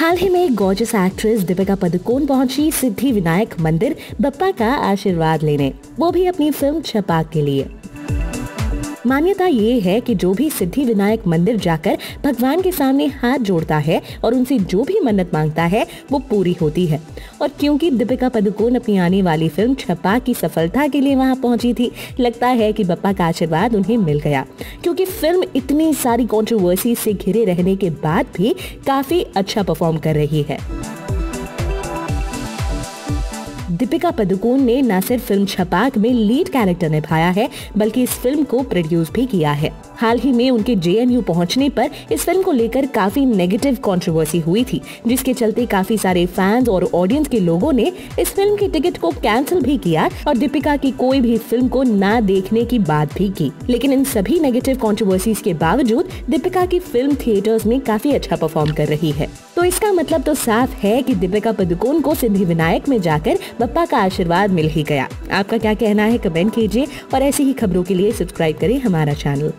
हाल ही में gorgeous actress Deepika Padukone पहुँची सिद्धि विनायक मंदिर बप्पा का आशीर्वाद लेने। वो भी अपनी फ़िल्म छपाक के लिए। मान्यता ये है कि जो भी सिद्धि विनायक मंदिर जाकर भगवान के सामने हाथ जोड़ता है और उनसे जो भी मन्नत माँगता है, वो पूरी होती है। और क्योंकि दीपिका पदुकोण अपनी आने वाली फ़िल्म छपा की सफलता के लिए वहाँ पहुँची थी, लगता है कि बप्पा का आशीर्वाद उन्हें मिल गया। क्योंकि फ़िल्म इतनी सारी कॉन्ट्रोवर्सी से घिरे रहने के बाद भी काफ़ी अच्छा परफॉर्म कर रही है। दीपिका पदुकोण ने न सिर्फ़ फ़िल्म छपाक में लीड कैरेक्टर निभाया है, बल्कि इस फ़िल्म को प्रोड्यूस भी किया है। हाल ही में उनके जेएनयू पहुँचने पर इस फ़िल्म को लेकर काफ़ी नेगेटिव कंट्रोवर्सी हुई थी, जिसके चलते काफ़ी सारे फैंस और ऑडियंस के लोगों ने इस फ़िल्म की टिकट को कैंसिल भी किया और दीपिका की कोई भी फ़िल्म को न देखने की बात भी की। लेकिन इन सभी नेगेटिव कॉन्ट्रोवर्सीज के बावजूद दीपिका की फ़िल्म थिएटर्स में काफ़ी अच्छा परफॉर्म कर रही है। तो इसका मतलब तो साफ़ है कि दीपिका पदुकोण को सिद्धि विनायक में जाकर बप्पा का आशीर्वाद मिल ही गया। आपका क्या कहना है, कमेंट कीजिए और ऐसी ही खबरों के लिए सब्सक्राइब करें हमारा चैनल।